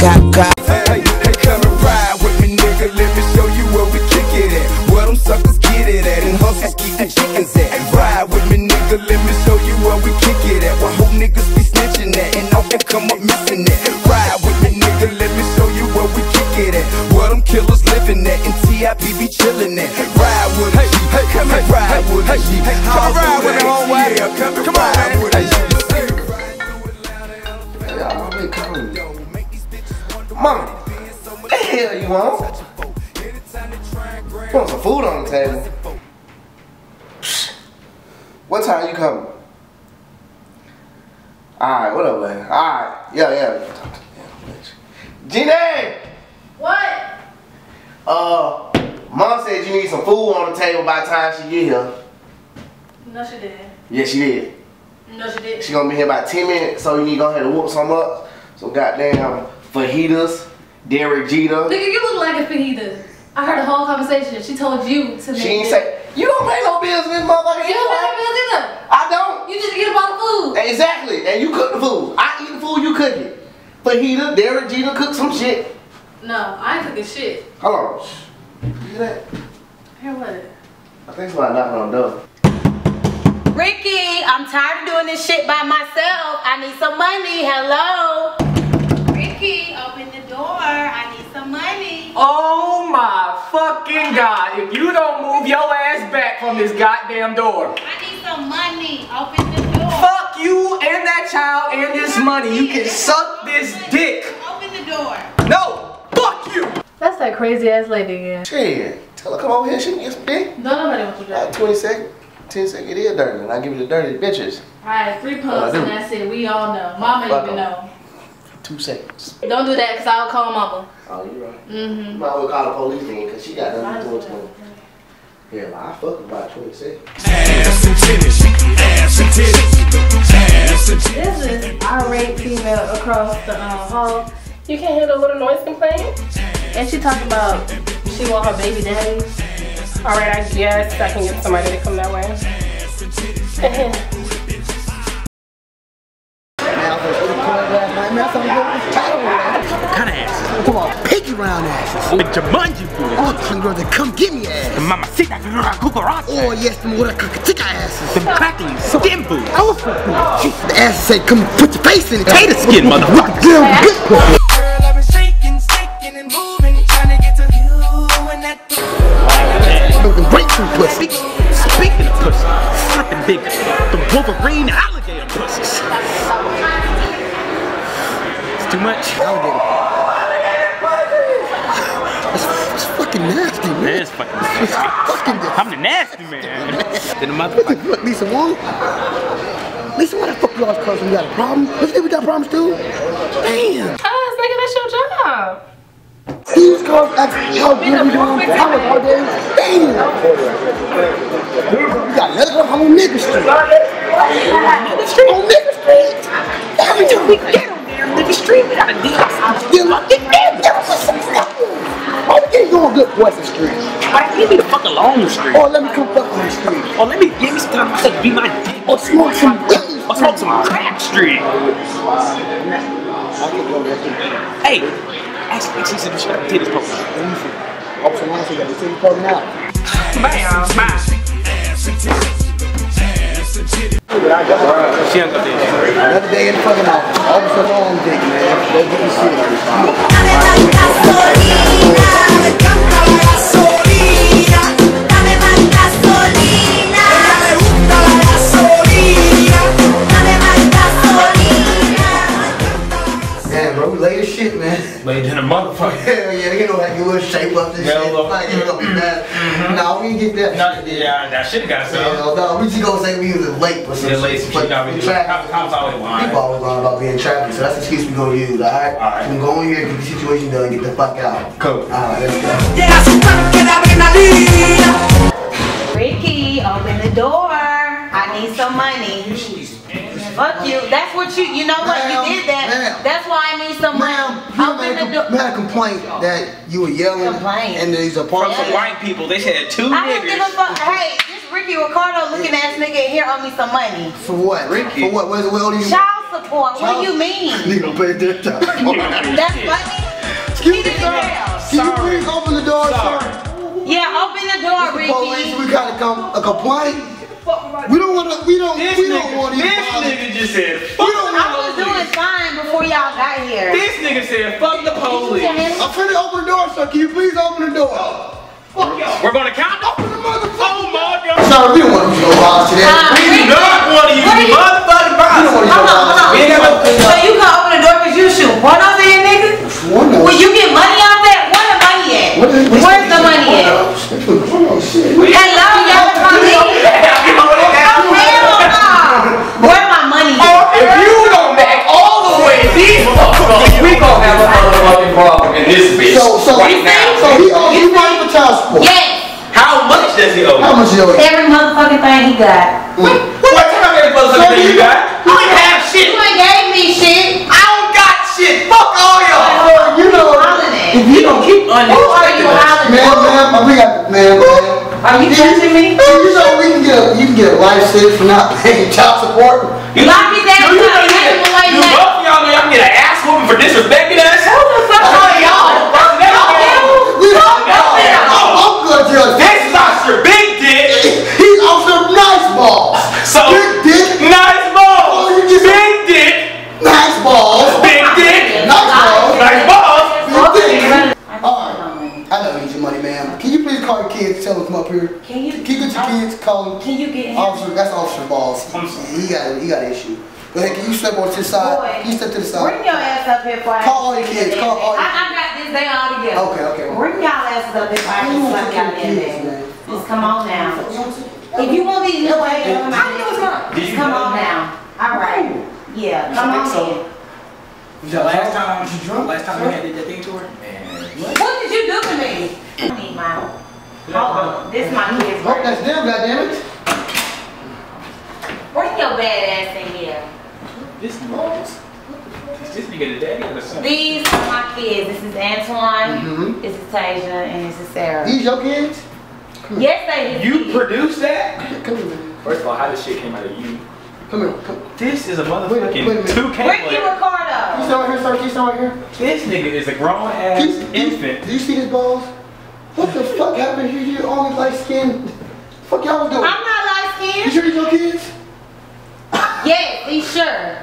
cop, cop. Hey, hey, come and ride with me, nigga. Let me show you where we kick it at. Where them suckers get it at, and hustlers keep the chickens at. Ride with me, nigga. Let me show you where we kick it at. Where whole niggas be snitching at, and I can come up missing that. Ride with me, nigga. Let me show you where we kick it at. Where them killers living at, and TIP be chilling at. Ride with me, hey, come and ride with me. Hey, come and ride with me, homeboy. Yeah, come and ride with me. Mama, what the hell you want? Want some food on the table? What time you coming? Alright, what up, man? Alright, yeah, yeah. Jeannie! What? Uh, mom said you need some food on the table by the time she get here. No, she didn't. Yeah, she did. No, she didn't. She gonna be here about 10 minutes, so you need to go ahead and whoop some up. Some goddamn fajitas, Derek Jeter. Nigga, you look like a fajita. I heard the whole conversation. She told you to make She ain't it. say, you don't pay no bills in this motherfucker. You don't pay no bills either. I don't. You just eat a bottle of food. Exactly. And you cook the food. I eat the food, you cook it. Fajita, Derek Jeter cook some shit. No, I ain't cooking shit. Hold on. You hear that? Hear what? I think somebody knocking on the door. Ricky, I'm tired of doing this shit by myself. I need some money. Hello. Ricky, open the door. I need some money. Oh my fucking god, if you don't move your ass back from this goddamn door. I need some money. Open the door. Fuck you and that child and this money. You can suck this dick. Open the door. No, fuck you. That's that crazy ass lady again. Shit. Tell her come over here, she can get some dick. No, nobody wants to Uh, drink. 20 seconds. 10 seconds, it is dirty. And I give you the dirty bitches. Alright, three Uh, pumps them- and that's it. We all know. Mama Fuck even 'em. know. Two seconds. Don't do that because I'll call mama. Oh, you right. Mm-hmm. Might well call the police then, because she got nothing to do with it. Yeah, well, I fuck about 20 seconds. Ass and titties, ass and titties, ass and titties. This is irate female across the um, hall. You can't hear the little noise complaint? And she talking about she want her baby daddy. All right, I guess I can get somebody to come that way. Come on, piggy round asses. With Jumanji food. Oh, some girls that come give me ass. Mamacita cucaracha. Oh, yes, them what chica asses. The crackling skin food. Oh, the asses say, come put your face in it. Tater skin, motherfucker. Girl, good. Girl, I've been shaking, shaking and moving, trying to get to you and that. Smoking grapefruit pussy. Speaking of pussy, slapping big, the Wolverine alligator pussies. It's too much. Alligator. That's, that's fucking nasty, man. It is fucking It's fucking I'm the nasty man. then the motherfucker. fuck, Lisa Wong? Lisa, why the fuck you always cause we got a problem? Let's say we got problems too. Damn. Cuz, nigga, that's your job. These girls ask how good we doing, how was all day. Damn. We got another girl on Nigger Street. On Nigger Street. Every time we get on there, Nigger Street, we deal with Deal it. Damn, Why we can't go on Good Street? Alright, leave me the fuck alone the street. Or let me come fuck on the street. Or let me give me some time to be my dick. Or smoke some weed. Or smoke some crack street. Hey, ask me she's in the shit titties poking. Oh, so now she got the titty poking out. Bam, bam. Another day in the fucking office. Officer long dick, man. Let's get this shit. Yeah, that shit got some. Hell no, we just gonna say we was late or some Yeah, late some But shit. We we do. Cops- cops always lying. People always lying about being traffic, so that's the excuse we gonna use, alright? Alright. We go in here, get the situation done, get the fuck out. Cool. Alright, let's go. Llega su tanque de adrenalina. Ricky, open the door. I need some money. Fuck you. That's what you. You know what? You did that. That's why I need some Ma'am, money. You Open made, the a, door. com- you had a complaint that you were yelling Complaint. in these apartments. Yeah. White people, they said two I don't give a niggers. fuck. Hey, this Ricky Ricardo looking ass nigga here owe me some money. For what? Ricky. For what? Where's the well you? Child support. What do you mean? Nigga don't pay that child support. That's funny. Excuse me, Keep sir. Can you please open the door, sir? Yeah, open the door, The police, Ricky. we got a, com- a complaint. We don't want to. We don't. This we don't want these this violent- nigga just said, We fuck don't the I was doing police. fine before y'all got here. This nigga said, fuck the police. I'm finna open the door, sir. Can you please open the door? Fuck y'all. We're gonna count them. Open the motherfucker. Oh my god. Sorry, we don't want to he owe? How much you owe? Every motherfucking thing he got. What time every motherfucking thing you got? I don't have shit. You ain't gave me shit. I don't got shit. Fuck all y'all. Well, you know, Hollering at? if you don't keep on Who are you hollering Man, at? man, we got, man, man. Are you touching me? You know we can get a, you can get a life sentence for not paying child support. You Lock his ass you, you, up. know, Take him away you now. both y'all know y'all can get an ass whooping for disrespecting here? Can you? Can you get your kids, call them. Can you get him? Officer, that's Officer Balls. I'm. He got, he got an issue. Go ahead, can you step on to the side? Boy. Can you step to the side? Bring your ass up here for Call all your kids, call all your I, I got this day all together. Okay, okay. Bring y'all asses up here for I can slap y'all in there. Just come on now. If you want these little ass, come out. Just come on now. All right. Yeah, come on in. The last time she drunk, last time we had that thing to her. Man. What did you do to me? I need my. Hold on. This my kid's Oh, that's them, goddammit. Bring your bad ass in here. This nigga, is this nigga the daddy or the son? These are my kids. This is Antoine. Mhm. This is Tasia, and this is Sarah. These your kids? Yes, they his You kids. produced that? Come here. First of all, how this shit came out of you? Come here. Come. This is a Wait, wait a motherfucking 2K Ricky player. Can you Ricardo. stand right here, sir? Can you stand right here? This nigga is a grown ass Do you- infant. do you see his balls? What the fuck happened here? You only light skinned. Fuck y'all was doing? I'm not light You skinned. sure these your kids? Yes, he's sure.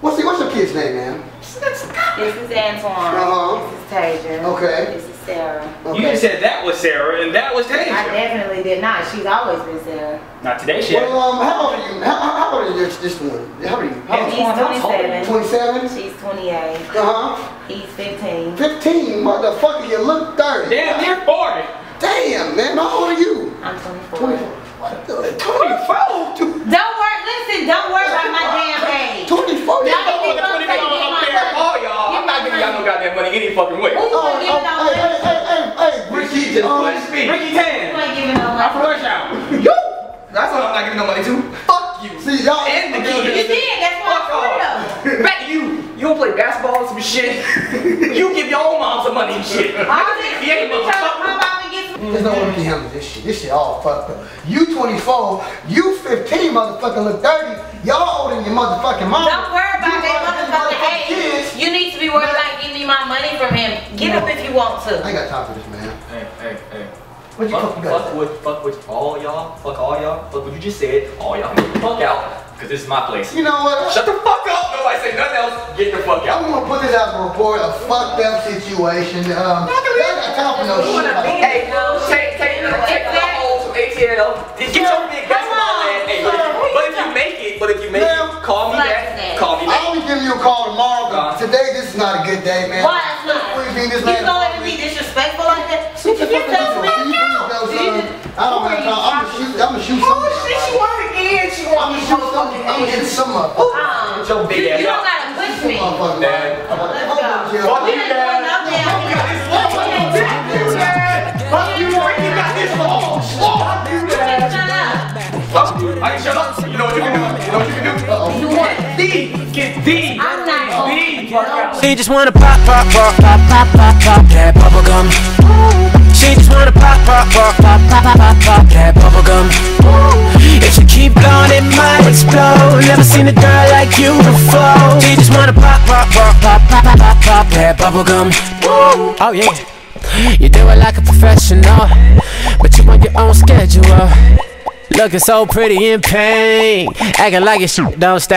What's the, what's your kid's name, man? This is Antoine. Uh-huh. This is Tasia. Okay. This is Sarah. Okay. You just said that was Sarah and that was I definitely did not. She's always been Sarah. Not today, shit. Well, um, how old are you? How, how, how old are you? This, this one? How old are you? How old? He's 27. 27? She's 28. Uh-huh. He's 15. 15, motherfucker, you look 30. Damn, near 40. Damn, man, how old are you? I'm 24. 24. What the? 24? Don't worry. Listen, don't worry about my damn age. 24? Y'all Yeah. can keep on saying get my money. all y'all. I'm not giving y'all no goddamn money any fucking way. Oh, ain't giving no oh, hey, money? hey, hey, hey, hey, Ricky Ricky, just um, punched me. Ricky You Tan. ain't giving no I'm money. flush out. You. That's what I'm not giving no money to. Fuck you. See, y'all, And the okay, kids. You did. That's why Fuck I'm for real. off. Back to you. You don't play basketball shit. you give your own mom some money and shit. All this You ain't you be trying to motherfucker. come out and get some. There's no way we can handle this shit. This shit all fucked up. You 24, you 15, motherfucking look 30. Y'all older than your motherfucking mom. Don't worry about You that older than motherfucking kids. You need to be worried about giving me my money from him. Get up if you want to. I ain't got time for this, man. Hey, hey, hey. What you Fuck, fucking got? fuck with, fuck with all y'all, fuck all y'all, fuck what you just said, all y'all can get the fuck out, cause this is my place. You know what? Shut the fuck up. Nobody say nothing else. Get the fuck out. I'm gonna put this out to report a fucked up situation. Um, I ain't got time for no shit. like that. Hey, take, take, take the whole to ATL. Get your big basketball man. Hey, but, but if you make it, but if you make Ma'am. it, call me back. Call me back. I'll be giving you a call tomorrow, but today this is not a good day, man. Why it's not? What do you think this You man? gonna let me be disrespectful like that? What the Did you fuck get is those this? Can you please go, son? I don't have time. I'm gonna shoot. I'm gonna shoot some. Oh shit, she won again. She I'm won gonna these some. motherfucking I'm gonna shoot hands. some up. Um, Get your big ass you don't out. gotta push me. Motherfucking man. Let's go. Fuck you, ain't doing no Dad. damn thing. Fuck you, got this one. Fuck you, Dad. Fuck you. I ain't shut up. You know what you can do. You know what you can do. Uh-oh. You what? D. Get D. I'm not going She just wanna pop, pop, pop, pop, pop, pop, pop that bubble gum. She just wanna pop, pop, pop, pop, pop, pop, pop, pop that bubble gum. Never seen a girl like you before. She just wanna pop, pop, pop, pop, pop, pop, pop, pop that bubble gum. Oh yeah. You do it like a professional, but you on your own schedule. Looking so pretty in pain, acting like your shit don't stand.